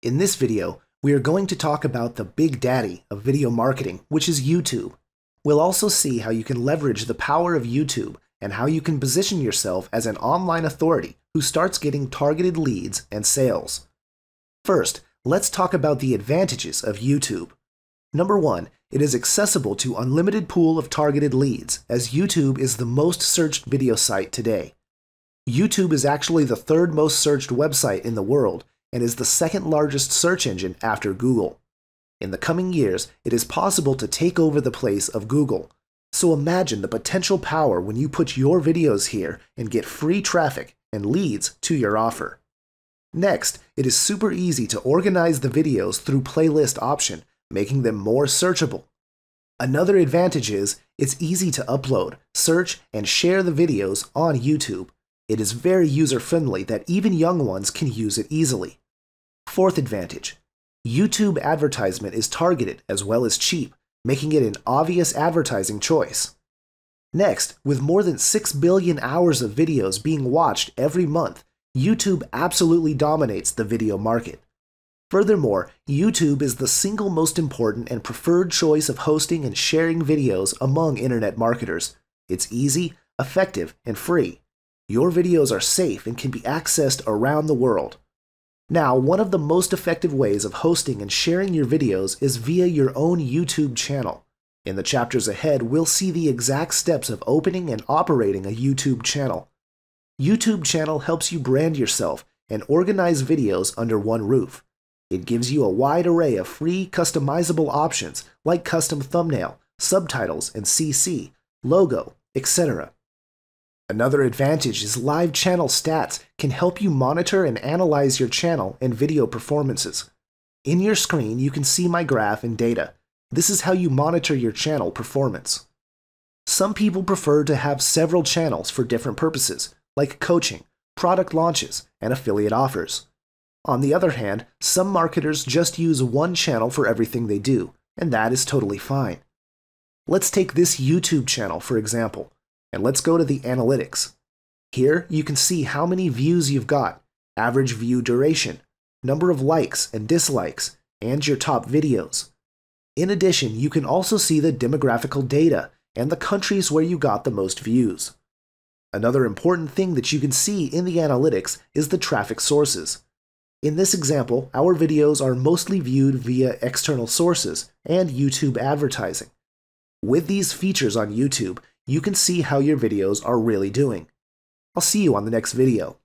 In this video, we are going to talk about the big daddy of video marketing, which is YouTube. We'll also see how you can leverage the power of YouTube and how you can position yourself as an online authority who starts getting targeted leads and sales. First, let's talk about the advantages of YouTube. Number one, it is accessible to unlimited pool of targeted leads, as YouTube is the most searched video site today. YouTube is actually the third most searched website in the world and is the second largest search engine after Google. In the coming years, it is possible to take over the place of Google. So imagine the potential power when you put your videos here and get free traffic and leads to your offer. Next, it is super easy to organize the videos through playlist option, making them more searchable. Another advantage is it's easy to upload, search, and share the videos on YouTube. It is very user friendly that even young ones can use it easily. Fourth advantage YouTube advertisement is targeted as well as cheap, making it an obvious advertising choice. Next, with more than 6 billion hours of videos being watched every month, YouTube absolutely dominates the video market. Furthermore, YouTube is the single most important and preferred choice of hosting and sharing videos among internet marketers. It's easy, effective, and free. Your videos are safe and can be accessed around the world. Now, one of the most effective ways of hosting and sharing your videos is via your own YouTube channel. In the chapters ahead, we'll see the exact steps of opening and operating a YouTube channel. YouTube channel helps you brand yourself and organize videos under one roof. It gives you a wide array of free customizable options like custom thumbnail, subtitles and CC, logo, etc. Another advantage is live channel stats can help you monitor and analyze your channel and video performances. In your screen, you can see my graph and data. This is how you monitor your channel performance. Some people prefer to have several channels for different purposes, like coaching, product launches, and affiliate offers. On the other hand, some marketers just use one channel for everything they do, and that is totally fine. Let's take this YouTube channel for example. And let's go to the analytics. Here you can see how many views you've got, average view duration, number of likes and dislikes, and your top videos. In addition, you can also see the demographical data and the countries where you got the most views. Another important thing that you can see in the analytics is the traffic sources. In this example, our videos are mostly viewed via external sources and YouTube advertising. With these features on YouTube, you can see how your videos are really doing. I'll see you on the next video.